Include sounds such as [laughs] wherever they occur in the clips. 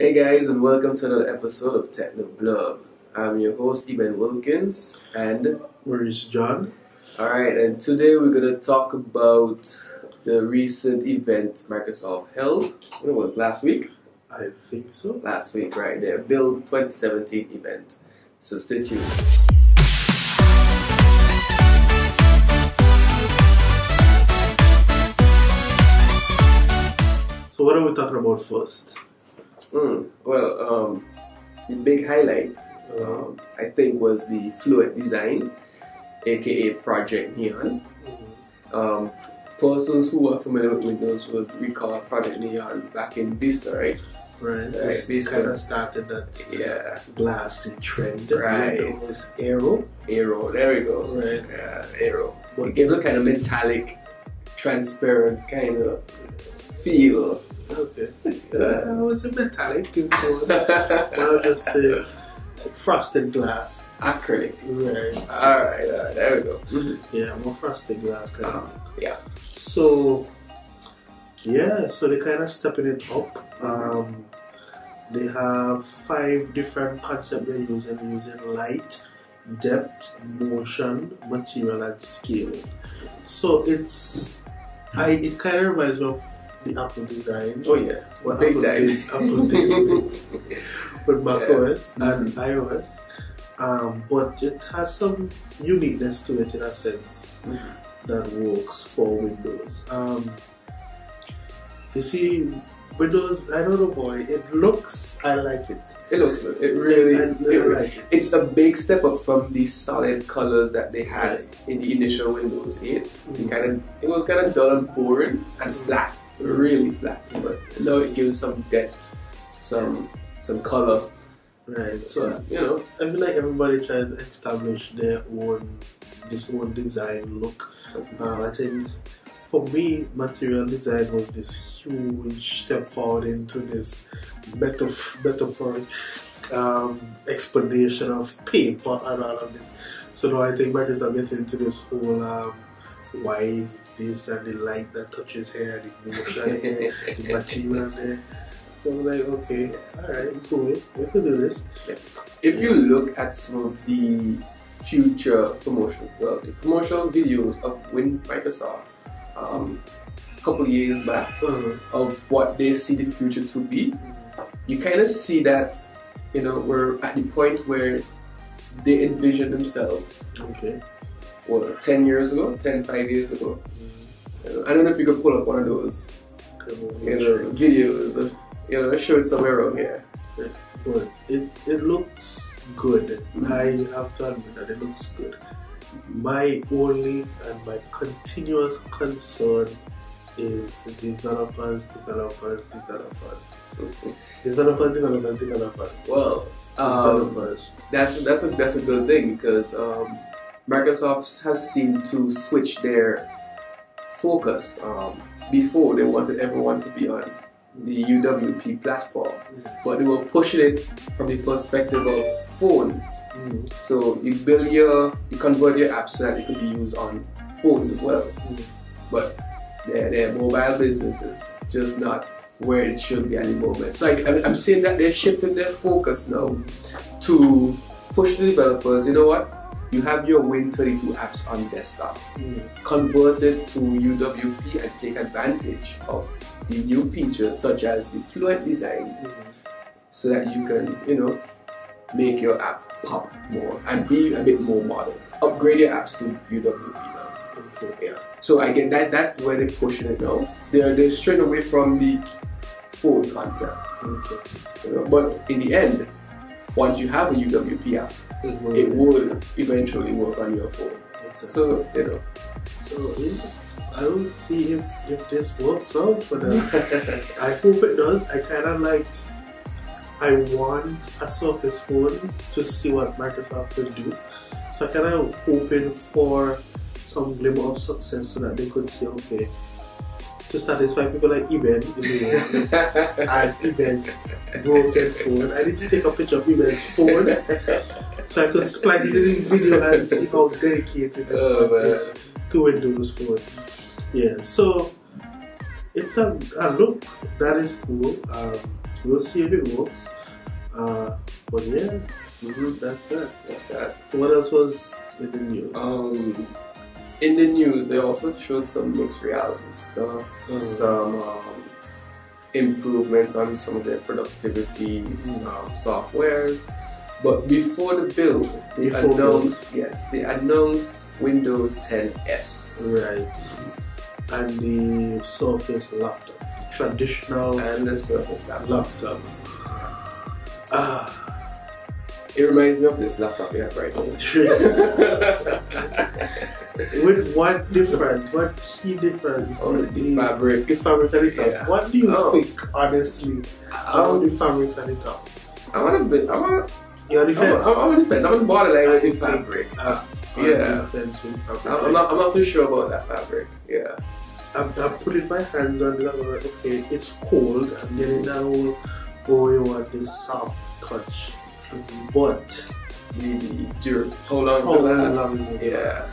Hey guys, and welcome to another episode of Techno Blurb. I'm your host, Eben Wilkins, and Maurice John. alright, and today we're gonna talk about the recent event Microsoft held. When it was last week? I think so. Last week, right? Their Build 2017 event. So stay tuned. So what are we talking about first? Mm, well, um, the big highlight, um, I think, was the Fluent Design, aka Project Neon. Um, persons who are familiar with Windows would recall Project Neon back in Vista, right? Right. This kind of started that Yeah, glassy trend. Right. Windows Aero. Aero, there we go. Right. Yeah, Aero. It gives a kind of metallic, transparent kind of feel. Okay. Uh, Uh, was it metallic? It- [laughs] I'll just say frosted glass. acrylic. Right. Alright, there we go. Mhm. Yeah, more frosted glass kind Uh, of yeah. So yeah, so they kind of stepping it up. Um, they have five different concepts they're using. Using light, depth, motion, material, and scale. So it's I it kind of reminds me of the Apple design. Oh yeah, What big Apple time. did- Apple did with, with Mac Yeah. And Mhm. iOS. Um, but it has some uniqueness to it in a sense Mhm. that works for Windows. Um, you see, Windows, I don't know, boy, it looks, I like it. It looks good. It really, I, I it, like it. it's a big step up from the solid colors that they had in the initial Windows 8. Mhm. It kind of, it was kind of dull and boring and flat, really flat. But now it gives some depth, some some color. Right, So you know, I feel like everybody tries to establish their own, this own design look. Uh, I think for me, material design was this huge step forward into this metaf- metaphoric um, explanation of paper and all of this. So now I think Microsoft gets into this whole um, why this and the light that touches hair, the motion here, the material there. So I'm like, okay, alright, cool, we can do this. if you look at some of the future promotion, well, the promotional videos of Win Microsoft, um, a couple years back, Uh, of what they see the future to be, you kind of see that, you know, we're at the point where they envision themselves, okay. Well, 10 years ago, 10, 5 years ago. Know, I don't know if you could pull up one of those, you know, videos, of, you know, show it somewhere around here. But it, it looks good. Mhm. I have to admit that it looks good. My only and my continuous concern is developers, developers, developers. [laughs] Developers, developers, developers. Well, um, developers. that's that's a that's a good thing because um, Microsoft has seemed to switch their focus. Um, before they wanted everyone to be on the UWP platform, but they were pushing it from the perspective of phones. Mm, So you build your, you convert your apps so that it could be used on phones as well. mm. But their, their mobile business is just not where it should be at the moment. So I, I'm- I'm seeing that they're shifting their focus now to push the developers. You know what? You have your Win32 apps on desktop. Mm. Convert it to UWP and take advantage of the new features such as the fluent designs Mm. so that you can, you know, make your app pop more and be a bit more modern. Upgrade your apps to UWP now. Okay. Yeah. So I get that. That's where they're pushing it now. They're they're straying away from the phone concept. Okay. You know? But in the end, once you have a UWP app, It will. it will eventually work on your phone. A- So you know. So I will see if, if this works out for them. Uh, [laughs] I hope it does. I kind of like. I want a Surface phone to see what Microsoft will do. So I kind of hoping for some glimmer of success so that they could say, okay, to satisfy people like Eben in the world, and Eben's broken phone. I need to take a picture of Eben's phone [laughs] so I could splice the video and see how dedicated this Oh, is to Windows Phone. Yeah, so it's a, a look that is cool. Um, We'll see if it works. Uh, but yeah, Mm-hmm. that's that. Like that. So what else was in the news? Um, in the news, they also showed some mixed reality stuff, Mhm. some um, improvements on some of their productivity Mhm. um, softwares. But before the build, they Before announced yes, they announced Windows 10S right. And the Surface laptop, traditional and the Surface laptop. laptop. Ah. It reminds me of this laptop we have right now. [laughs] With one difference, What key difference. Oh, the the, fabric. the fabric on the top. Yeah. What do you Oh. think, honestly, about Um, the fabric on the top? On a bit. I'm on. You're on I'm. I'm, I'm on. I'm on the borderline with the fabric. Uh, Yeah. the fence with fabric. I'm, not. I'm not too sure about that fabric. Yeah. I'm, I'm putting my hands on it. Like, okay, it's cold. I'm getting that whole, oh, you want this soft touch. But The dur- how long How long it Yeah.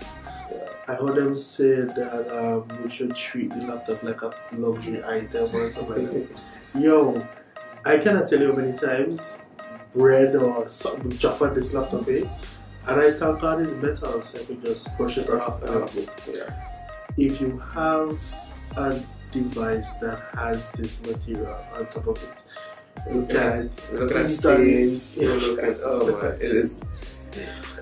I heard them say that um, we should treat the laptop like a luxury item or something like that. [laughs] Yo, I cannot tell you how many times bread or something drop on this laptop, eh? And I thank God it's metal, so I can just brush it off. and I'll. Yeah. If you have a device that has this material on top of it, you can Yes. We look at stains. Look at oh my, it is.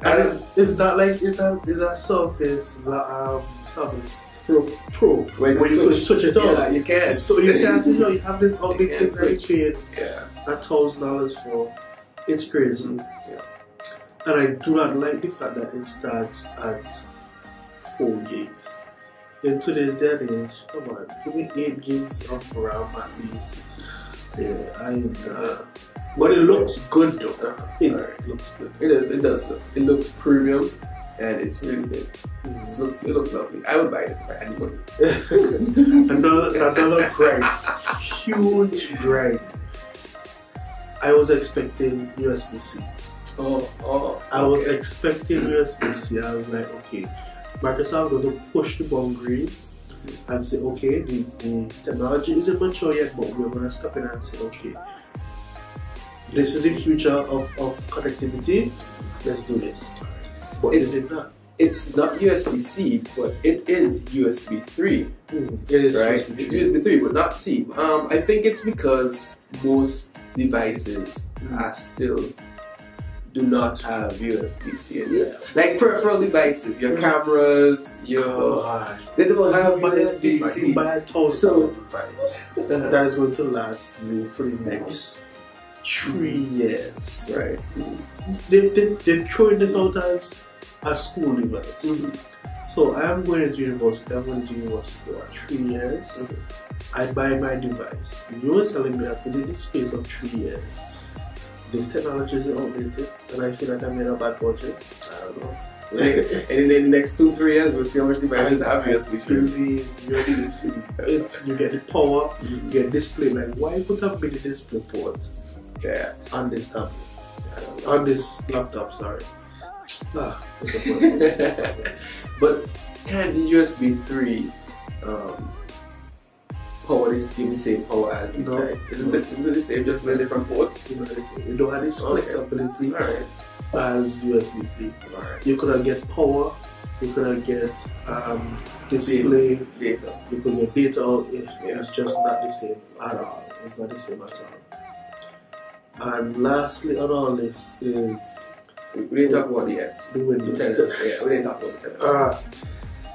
And it's, it's not like it's a it's a Surface um Surface Pro Pro When where you switch- switch it on. Yeah, you can. So you can't you know you have this ugly thing can't that you paid Yeah. a thousand dollars for. It's crazy. Yeah. And I do not like the fact that it starts at four gigs. In today's day and age, come on, give me eight gigs of RAM at least. Yeah, I uh, but it looks good though. It Alright. looks good. It is. It does look. It looks premium, and it's really big. It looks. It looks lovely. I would buy it if anybody. [laughs] another another grind, huge grind. I was expecting USB-C. Oh, oh. I was expecting USB-C. I was like, okay, Microsoft going to push the boundaries and say, okay, the, the technology isn't mature yet, but we're going to step in and say, okay, this is the future of, of connectivity. Let's do this. But It- did not. It's not USB C, but it is USB 3, Mm, It is right? USB-C. It's USB 3, but not C. Um, I think it's because most devices mm. are still do not have USB C in it. Yeah. Like peripheral devices, your mm. cameras, your God. they don't have USB-C. buy a So- device uh-huh. that is going to last you for the next three mm. years. Right. They, they, they're throwing this out as a school device. Mhm. So I am going to university, I'm going to university for three years. Mhm. I buy my device. You are telling me within the space of three years, this technology is outdated and I feel like I made a bad budget. I don't know. [laughs] and in the next two, three years, we'll see how much devices have USB 3. Believe you're [laughs] it. You get the power, you get display. Like, why put a mini display port Yeah. on this tablet? On this laptop, sorry. [laughs] but can the USB 3 um, power this give the same power as the No. Isn't it, isn't it the same just with a different port? you know, you don't have this Okay. flexibility Alright. as USB-C. Alright. You could get power, you could get um, display, Data. you could get data out. It- Yeah. It's just not the same at all. It's not the same at all. And lastly, on all this is We, didn't talk about the S. the The 10S. Yeah, we didn't talk about the 10S. Ah,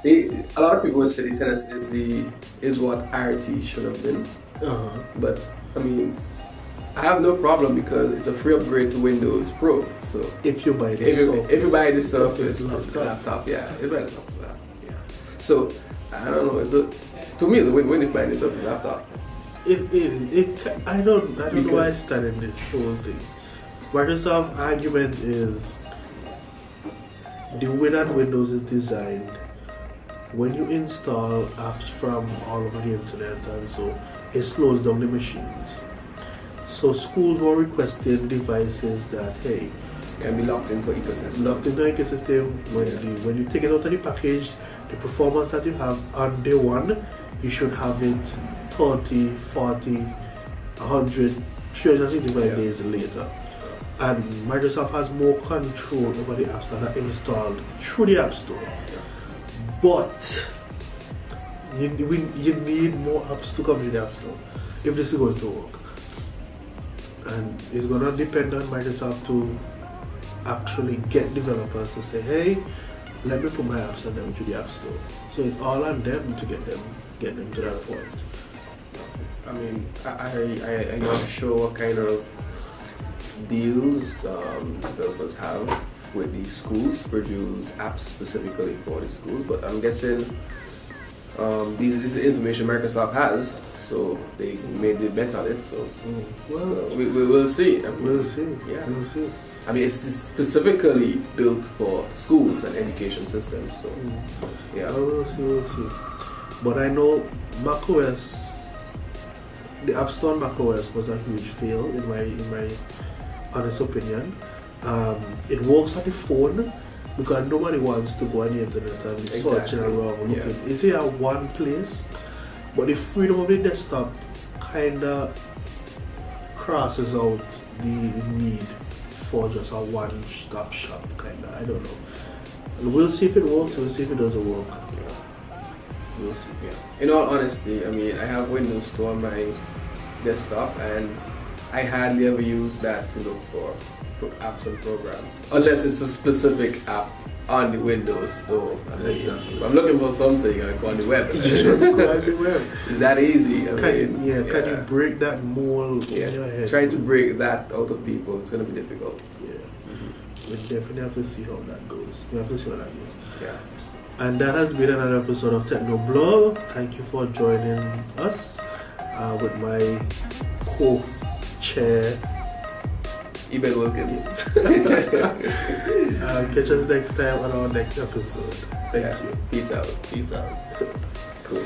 the, a lot of people would say the 10S is the is what RT should have been. uh-huh. But I mean, I have no problem because it's a free upgrade to Windows Pro. So If you buy if this, you, if you buy the Surface Surface laptop, laptop. yeah, it's better laptop. Yeah. So I don't know. It's a, to me, it's a win-win if buying the Surface laptop. It, it, it, I don't, I don't know why I in this whole thing. Microsoft argument is the way that Windows is designed. When you install apps from all over the internet and so, it slows down the machines. So schools were requesting devices that hey, Can be locked into ecosystem. locked into ecosystem. When Yeah. you when you take it out of the package, the performance that you have on day one, you should have it 30, 40, 100, 365 Yeah. days later. And Microsoft has more control over the apps that are installed through the App Store. But you, you need more apps to come to the App Store if this is going to work. And it's going to depend on Microsoft to actually get developers to say, hey, let me put my apps on them to the App Store. So it's all on them to get them get them to that point. I mean, I, I, I, I'm not sure what kind of deals um, developers have with these schools to produce apps specifically for the schools, but I'm guessing um, these this is information Microsoft has, so they made the bet on it. So, Well, so we, we will see. I mean, we'll see. Yeah. We'll see. I mean, it's, specifically built for schools and education systems. So, yeah. Well, we'll see, we'll see. But I know macOS, the App Store macOS was a huge fail in my in my honest opinion. Um, it works on the phone because nobody wants to go on the internet and search Exactly. around looking. Yeah. It's here at one place, but the freedom of the desktop kinda crosses out the need for just a one-stop shop kinda. I don't know. We'll see if it works. We'll see if it doesn't work. We'll see. Yeah. In all honesty, I mean, I have Windows Store on my desktop, and I hardly ever use that to look for apps and programs, unless it's a specific app on the Windows Store. Mean, if I'm looking for something, I go on the web. [laughs] Just go on the [laughs] web. It's that easy. I Can you, mean, yeah, can you break that mold yeah. in your head? Trying to break that out of people, it's gonna be difficult. Yeah. We definitely have to see how that goes. We have to see how that goes. Yeah. And that has been another episode of Techno Blurb. Thank you for joining us uh, with my co-chair. Eben Wilkins. Uh, catch us next time on our next episode. Thank Yeah. you. Peace out. Peace out. Cool.